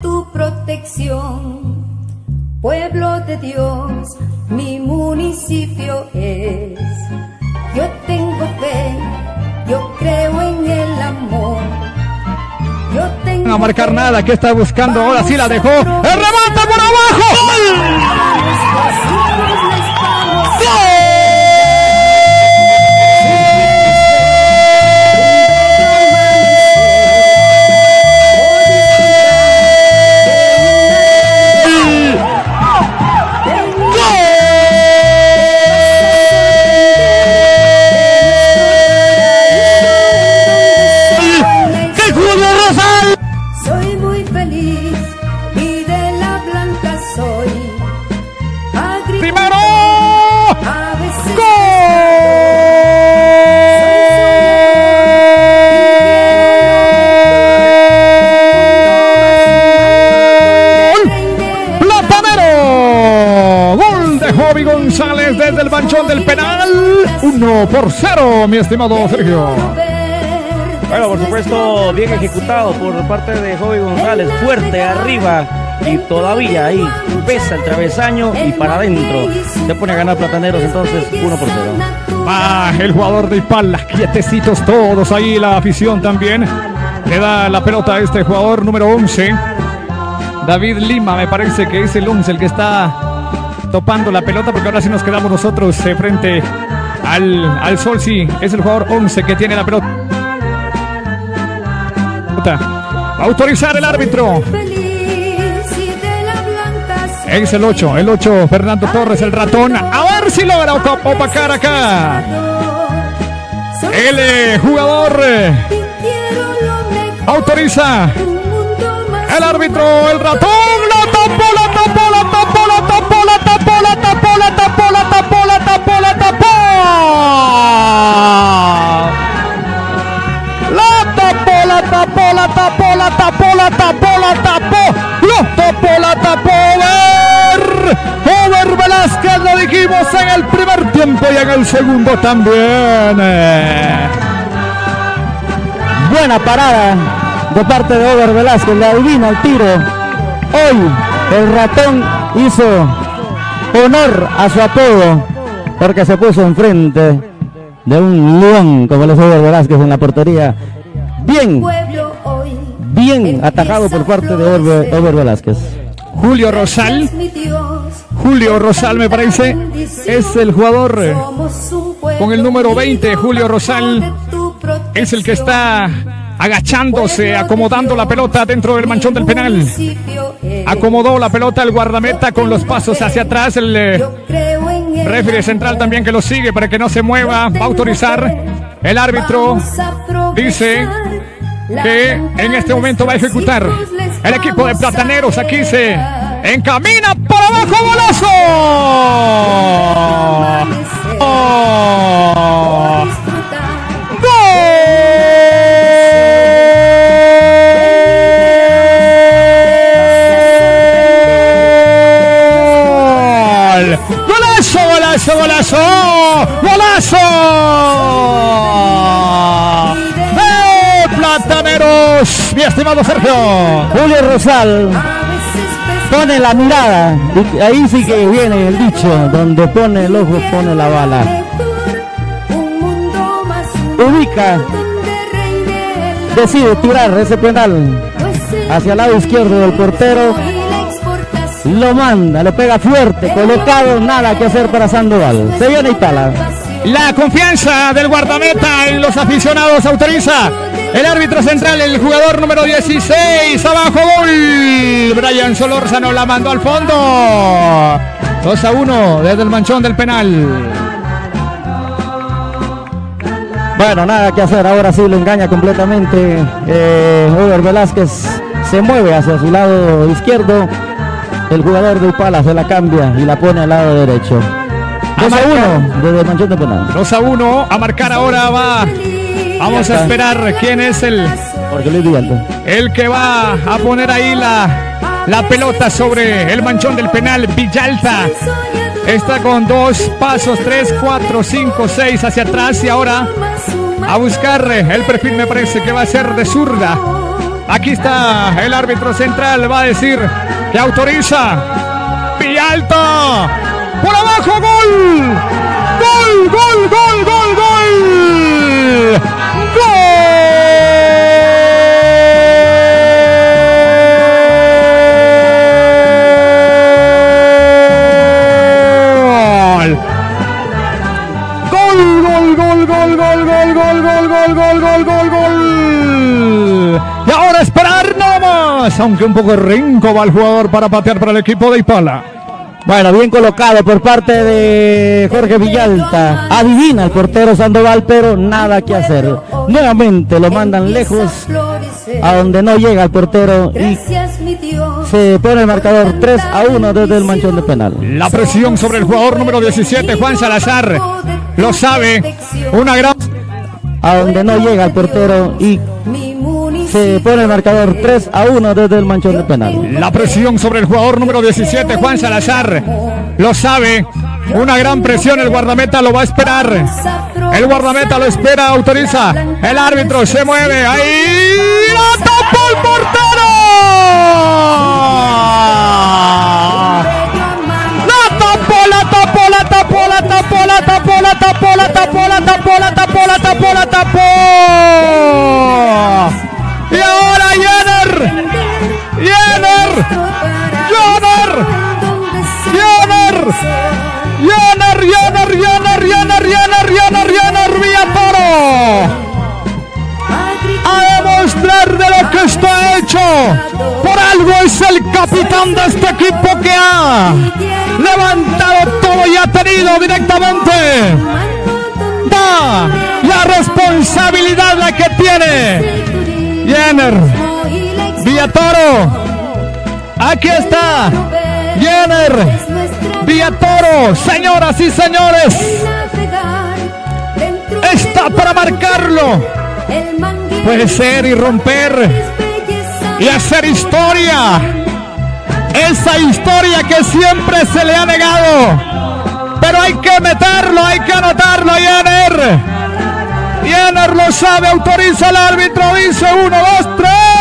tu protección. Pueblo de Dios, mi municipio es. Yo tengo fe, yo creo en el amor. Yo tengo No a marcar fe. nada, que está buscando? Ahora sí la dejó. ¡El remate por abajo! ¡Qué mi estimado Sergio. Bueno, por supuesto, bien ejecutado por parte de Joey González, fuerte arriba y todavía ahí pesa el travesaño y para adentro. Se pone a ganar Plataneros entonces 1 por 0. Ah, el jugador de Ipala, quietecitos todos ahí, la afición también. Le da la pelota a este jugador número 11. David Lima, me parece que es el 11 el que está topando la pelota, porque ahora sí nos quedamos nosotros eh, frente al, al sol. Sí, es el jugador 11 que tiene la pelota. Va a autorizar el árbitro. Es el 8, el 8, Fernando Torres, el ratón. A ver si logra op- opacar acá. El jugador autoriza. El árbitro, el ratón, la tapó, tapó, la tapó, la tapó, la tapó. La tapó, la tapó, la tapó, la tapó, la tapó, la tapó, la tapó, la tapó. Over, Velázquez lo dijimos en el primer tiempo y en el segundo también. Buena parada de parte de Over Velázquez, le adivina el tiro. Hoy el ratón hizo honor a su apodo porque se puso enfrente de un león como lo es Over Velázquez en la portería. Bien, pueblo hoy. bien atajado por parte de Over, Velázquez. Julio Rosal. Julio Rosal me parece es el jugador Somos un pueblo con el número 20, Julio Rosal, es el que está agachándose, acomodando la pelota dentro del manchón del penal. es. Acomodó la pelota el guardameta con los pasos hacia atrás. El eh, referee central también que lo sigue para que no se mueva. Va a autorizar. El árbitro dice que en este momento va a ejecutar el equipo de Plataneros. Aquí se encamina por abajo, golazo. ¡Oh! Golazo, golazo! ¡Golazo! ¡Eh, Plataneros! Mi estimado Sergio. Julio Rosal pone la mirada, ahí sí que viene el dicho, donde pone el ojo pone la bala. Ubica, decide tirar ese penal hacia el lado izquierdo del portero, lo manda, le pega fuerte, colocado, nada que hacer para Sandoval. Se viene Itala. La confianza del guardameta en los aficionados autoriza. El árbitro central, el jugador número 16, abajo gol. Brian Solórzano la mandó al fondo. 2 a 1 desde el manchón del penal. Bueno, nada que hacer, ahora sí lo engaña completamente. Eh, Velázquez se mueve hacia su lado izquierdo. El jugador de Upala se la cambia y la pone al lado derecho. 2 a 1 desde el manchón de penal. 2 a 1 a marcar ahora va. Vamos a esperar quién es el, Luis Villalta. el que va a poner ahí la, la pelota sobre el manchón del penal. Villalta está con dos pasos, 3, 4, 5, 6 hacia atrás y ahora a buscar el perfil me parece que va a ser de zurda. Aquí está el árbitro central, va a decir que autoriza. Villalta. Por abajo, gol. Gol, gol, gol, gol, gol. Gol. Más. Aunque un poco rinco va el jugador para patear para el equipo de Ipala. Bueno, bien colocado por parte de Jorge Villalta. Adivina el portero Sandoval, pero nada que hacer. Nuevamente lo mandan lejos a donde no llega el portero y Gracias, mi Dios. se pone el marcador 3 a 1 desde el manchón de penal. La presión sobre el jugador número 17, Juan Salazar. Lo sabe. Una gran. A donde no llega el portero y. se pone el marcador 3 a 1 desde el manchón de penal. La presión sobre el jugador número 17, Juan Salazar. Lo sabe. Una gran presión. El guardameta lo va a esperar. El guardameta lo espera, autoriza. El árbitro se mueve. Ahí. ¡La tapó el portero! La tapó, la tapó, la tapó, la tapó, la tapó, la tapó, la tapó, la tapó, la tapó, la tapó, la tapó. Que está hecho. Por algo es el capitán de este equipo que ha levantado todo y ha tenido directamente. Da la responsabilidad la que tiene. Jenner, Villatoro. Aquí está. Jenner. Villatoro, señoras y señores, está para marcarlo puede ser y romper y hacer historia. Esa historia que siempre se le ha negado. Pero hay que meterlo, hay que anotarlo, Jenner. Jenner lo sabe, autoriza al árbitro, dice 1, 2, 3.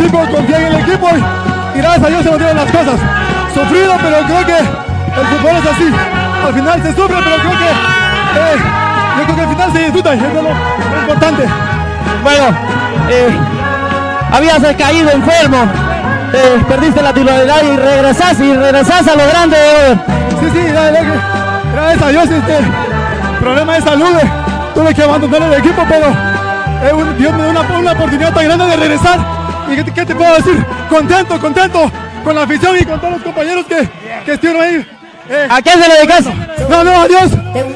Principio confié en el equipo y, y gracias a Dios se dieron las cosas. Sufrido, pero creo que el fútbol es así. Al final se sufre, pero creo que, eh, yo creo que al final se disfruta y eso es lo, lo importante. Bueno, eh, habías caído enfermo, eh, perdiste la titularidad y regresás y regresás a lo grande. Sí, sí, gracias a Dios, este problema de salud, eh, tuve que abandonar el equipo, pero Dios me dio una, una oportunidad tan grande de regresar. ¿Y qué, te- qué te puedo decir? Contento, contento con la afición y con todos los compañeros que, que estuvieron ahí. eh, ¿A quién se le dedicas? No, no, adiós.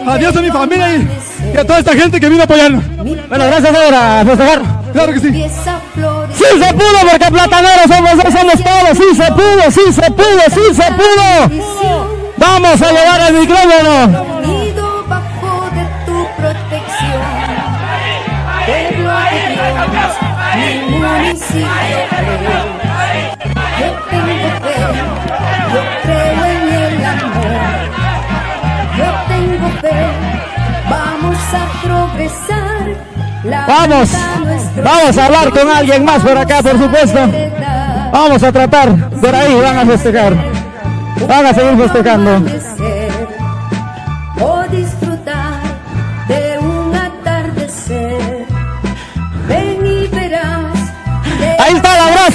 Adiós a mi familia y, y a toda esta gente que vino a apoyarnos. Bueno, gracias ahora festejar. Claro que sí. Sí se pudo porque plataneros somos, somos todos. Sí se pudo, sí se pudo, sí se pudo. Vamos a llevar el micrófono. Vamos Vamos, vamos a hablar con alguien más por acá, por supuesto. Vamos a tratar, por ahí van a festejar. Van a seguir festejando.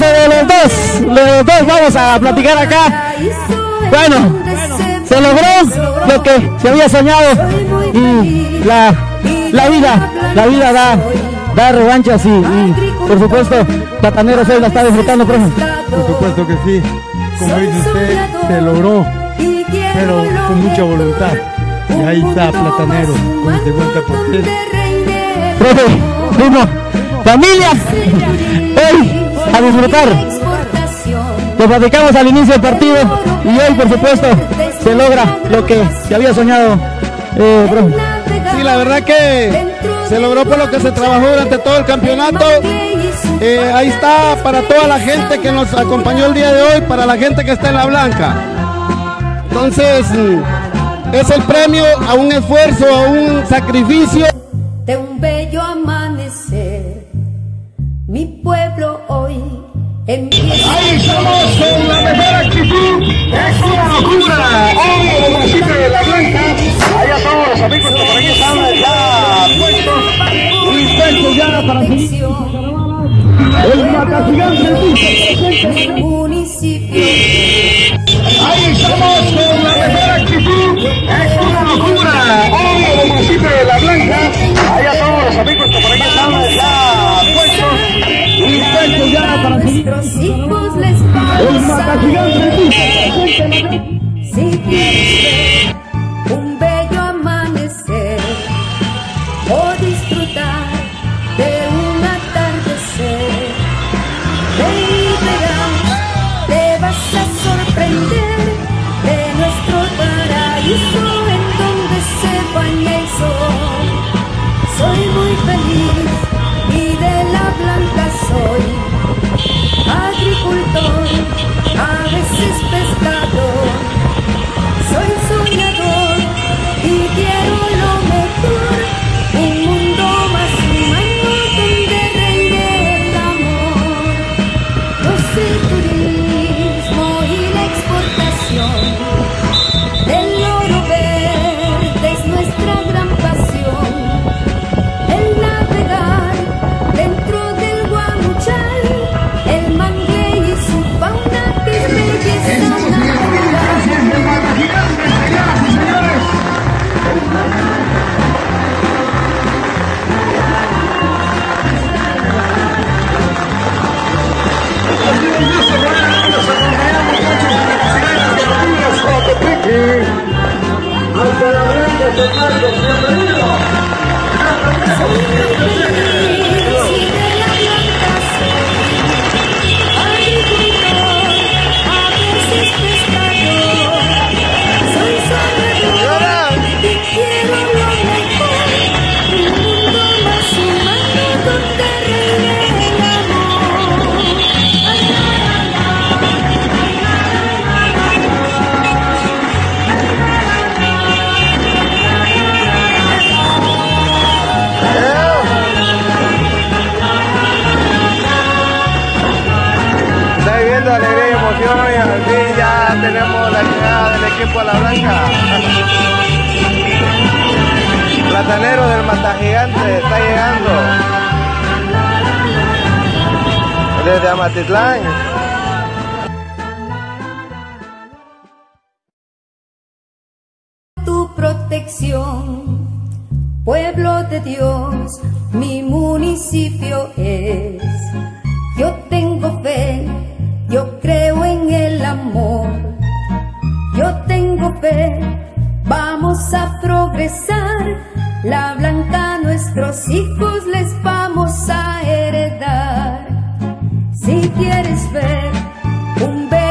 De los dos. Los dos vamos a platicar acá. Bueno, Se logró lo que se había soñado. Y la, la vida, la vida da, da revanchas y, y, por supuesto, Plataneros hoy la está disfrutando, profe. Por supuesto que sí. Como dice usted, se logró, pero con mucha voluntad. Y ahí está Platanero con el 50%. Profe, primo, familia, hoy a disfrutar. Lo platicamos al inicio del partido y hoy, por supuesto, se logra lo que se había soñado. Eh, bro. Sí, la verdad que se logró por lo que se trabajó durante todo el campeonato. Eh, ahí está para toda la gente que nos acompañó el día de hoy, para la gente que está en la blanca. Entonces, es el premio a un esfuerzo, a un sacrificio. de un bello amanecer. Mi pueblo hoy empieza. Ahí estamos con la mejor actitud. Es una locura. Hoy el municipio de La Blanca. Allá todos los amigos que por ahí están ya puestos. Dispuestos ya para seguir. El Matagigante Mi municipio Ahí estamos con la mejor actitud. Es una locura. Hoy el municipio de La Blanca. Allá todos los amigos nuestros hijos les El vamos a Matagigante Si quiero Protección. Pueblo de Dios, mi municipio es. Yo tengo fe, yo creo en el amor. Yo tengo fe, vamos a progresar. La blanca nuestros hijos les vamos a heredar. Si quieres ver un bello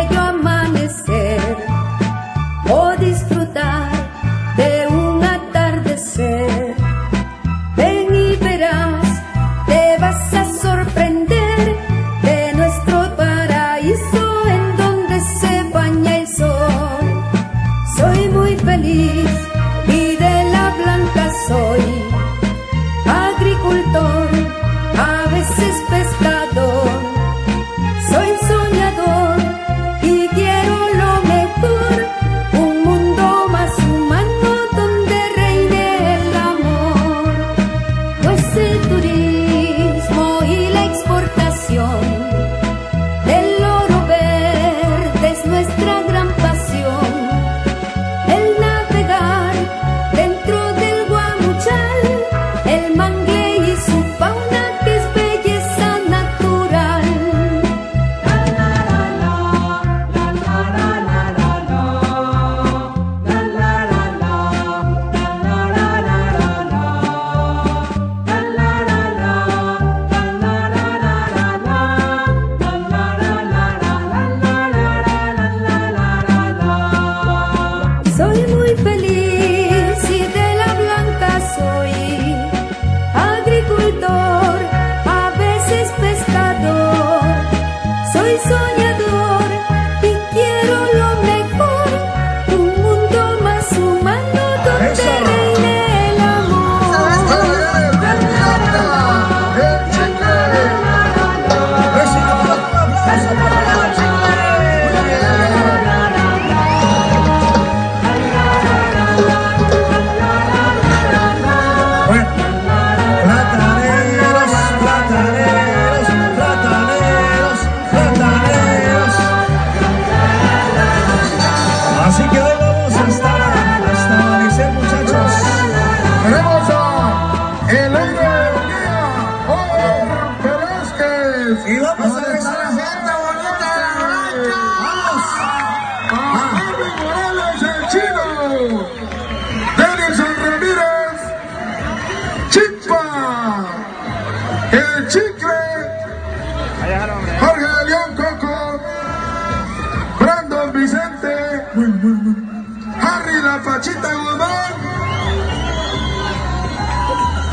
Pachita Guzmán,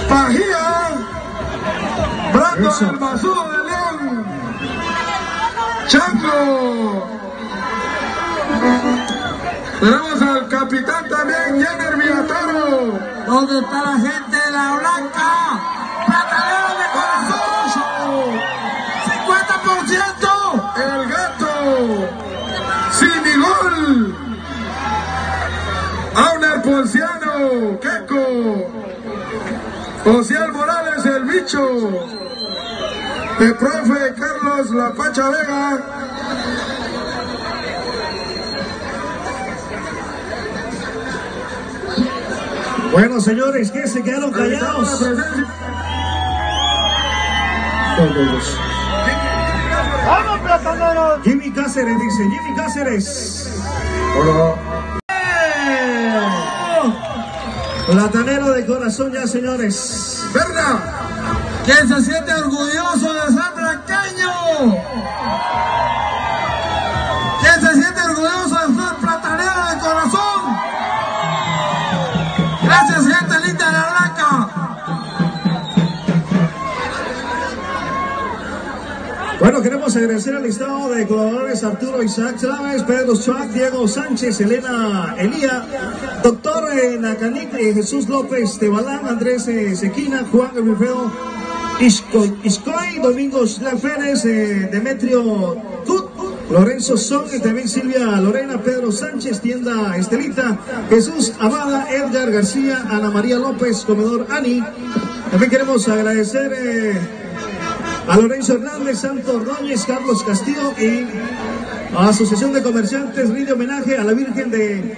Pajía, Brando el Masudo de León, Chango. Tenemos al capitán también, Jenner Villatoro. ¿Dónde está la gente de la Blanca? ¡Platanero de corazón! ¡50%! El Auner Ponciano. Queco. Ocial Morales, el bicho. El profe Carlos La Pacha Vega. Bueno, señores, que se quedaron callados. Todos. ¡Vamos, plataneros! Jimmy Cáceres dice, Jimmy Cáceres. Platanero de corazón ya, señores. Berna. ¿Quién se siente orgulloso de ser blanqueño? ¿Quién se siente orgulloso Bueno, queremos agradecer al listado de colaboradores Arturo Isaac Chávez, Pedro Chuac, Diego Sánchez, Elena Elía, Doctor Nacanic, eh, Jesús López Tebalán, Andrés eh, Sequina, Juan Rifeo, Isco- Iscoy, Domingos Laférez, eh, Demetrio Tut, Lorenzo Son, también Silvia Lorena, Pedro Sánchez, Tienda Estelita, Jesús Abada, Edgar García, Ana María López, Comedor Ani. También queremos agradecer a Lorenzo Hernández, Santos Ordóñez, Carlos Castillo y a Asociación de Comerciantes rinde homenaje a la Virgen de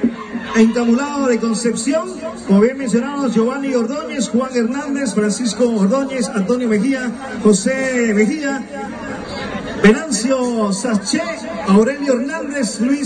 Encamulado de Concepción, como bien mencionados, Giovanni Ordóñez, Juan Hernández, Francisco Ordóñez, Antonio Mejía, José Mejía, Venancio Saché, Aurelio Hernández, Luis